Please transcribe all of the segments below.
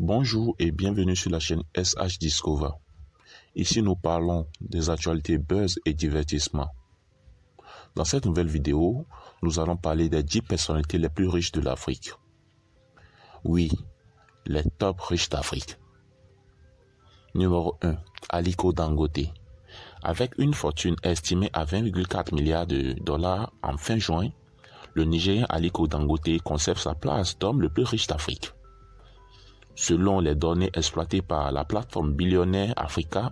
Bonjour et bienvenue sur la chaîne SH Discover. Ici, nous parlons des actualités buzz et divertissement. Dans cette nouvelle vidéo, nous allons parler des 10 personnalités les plus riches de l'Afrique. Oui, les top riches d'Afrique. Numéro 1. Aliko Dangote. Avec une fortune estimée à 20,4 milliards de dollars en fin juin, le Nigérien Aliko Dangote conserve sa place d'homme le plus riche d'Afrique. Selon les données exploitées par la plateforme billionnaire Africa,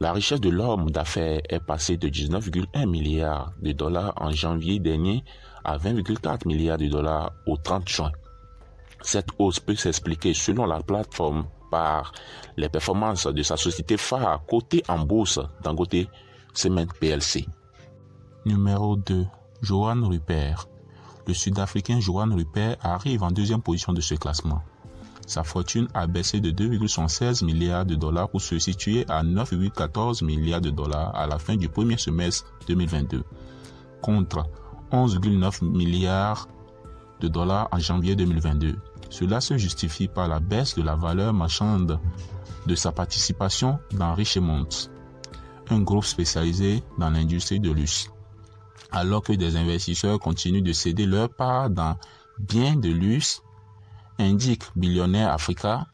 la richesse de l'homme d'affaires est passée de 19,1 milliards de dollars en janvier dernier à 20,4 milliards de dollars au 30 juin. Cette hausse peut s'expliquer selon la plateforme par les performances de sa société phare cotée en bourse Dangote Cement PLC. Numéro 2. Johan Rupert. Le Sud-Africain Johan Rupert arrive en deuxième position de ce classement. Sa fortune a baissé de 2,16 milliards de dollars pour se situer à 9,14 milliards de dollars à la fin du premier semestre 2022, contre 11,9 milliards de dollars en janvier 2022. Cela se justifie par la baisse de la valeur marchande de sa participation dans Richemont, un groupe spécialisé dans l'industrie de luxe. Alors que des investisseurs continuent de céder leur part dans biens de luxe indique Billionnaire Africa,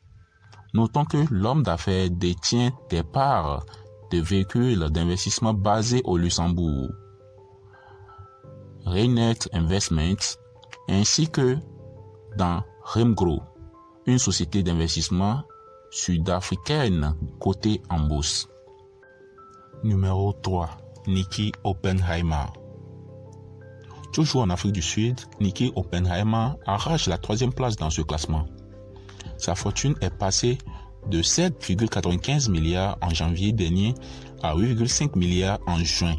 notons que l'homme d'affaires détient des parts de véhicules d'investissement basés au Luxembourg, Raynet Investments, ainsi que dans Remgro, une société d'investissement sud-africaine cotée en bourse. Numéro 3. Nikki Oppenheimer. Toujours en Afrique du Sud, Nicky Oppenheimer arrache la troisième place dans ce classement. Sa fortune est passée de 7,95 milliards en janvier dernier à 8,5 milliards en juin.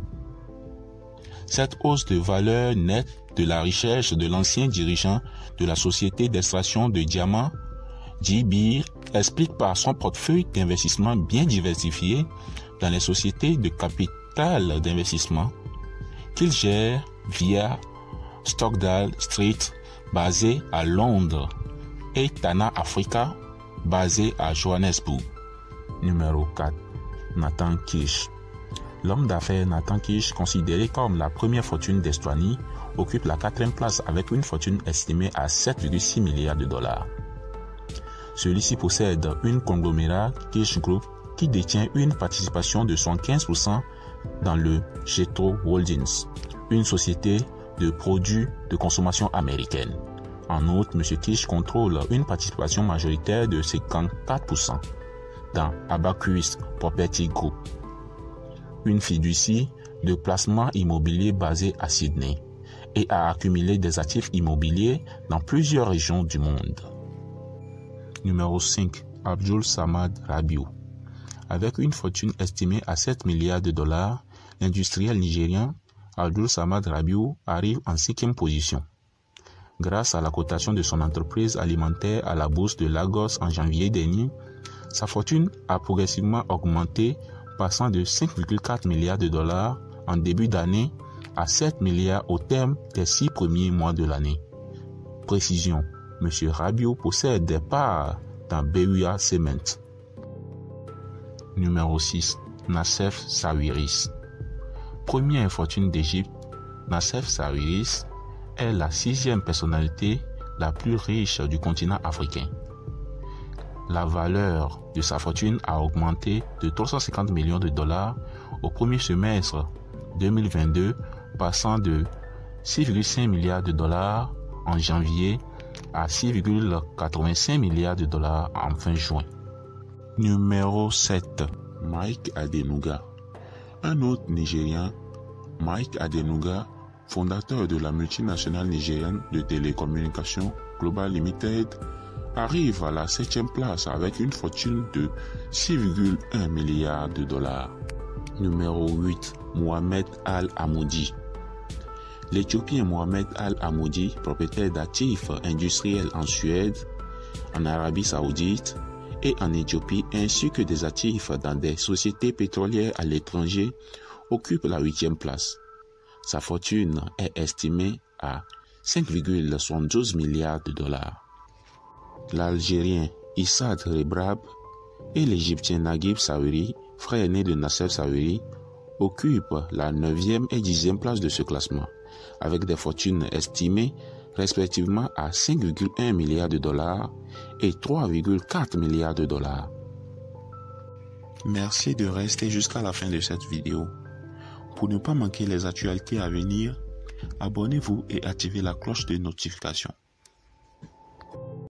Cette hausse de valeur nette de la richesse de l'ancien dirigeant de la société d'extraction de diamants, JB, explique par son portefeuille d'investissement bien diversifié dans les sociétés de capital d'investissement qu'il gère via Stockdale Street, basé à Londres, et Tana Africa, basé à Johannesburg. Numéro 4. Nathan Kish. L'homme d'affaires Nathan Kish, considéré comme la première fortune d'Estonie, occupe la quatrième place avec une fortune estimée à 7,6 milliards de dollars. Celui-ci possède une conglomérat Kish Group qui détient une participation de 115% dans le Jetro Holdings, une société de produits de consommation américaine. En outre, M. Kish contrôle une participation majoritaire de 54% dans Abacus Property Group, une fiducie de placement immobilier basée à Sydney et a accumulé des actifs immobiliers dans plusieurs régions du monde. Numéro 5. Abdul Samad Rabiou. Avec une fortune estimée à 7 milliards de dollars, l'industriel nigérien Abdul Samad Rabiou arrive en cinquième position. Grâce à la cotation de son entreprise alimentaire à la bourse de Lagos en janvier dernier, sa fortune a progressivement augmenté, passant de 5,4 milliards de dollars en début d'année à 7 milliards au terme des six premiers mois de l'année. Précision, M. Rabiou possède des parts dans BUA Cement. Numéro 6. Nassef Sawiris. Première fortune d'Égypte, Nassef Sawiris est la sixième personnalité la plus riche du continent africain. La valeur de sa fortune a augmenté de 350 millions de dollars au premier semestre 2022, passant de 6,5 milliards de dollars en janvier à 6,85 milliards de dollars en fin juin. Numéro 7. Mike Adenuga. Un autre Nigérien, Mike Adenuga, fondateur de la multinationale nigérienne de télécommunications Global Limited, arrive à la septième place avec une fortune de 6,1 milliards de dollars. Numéro 8. Mohamed Al-Amoudi. L'Éthiopien Mohamed Al-Amoudi, propriétaire d'actifs industriels en Suède, en Arabie Saoudite et en Éthiopie, ainsi que des actifs dans des sociétés pétrolières à l'étranger, occupe la huitième place. Sa fortune est estimée à 5,72 milliards de dollars. L'Algérien Issa Rebrab et l'Égyptien Naguib Sawiri, frère aîné de Nasser Sawiri, occupent la 9e et 10e place de ce classement, avec des fortunes estimées respectivement à 5,1 milliards de dollars et 3,4 milliards de dollars. Merci de rester jusqu'à la fin de cette vidéo. Pour ne pas manquer les actualités à venir, abonnez-vous et activez la cloche de notification.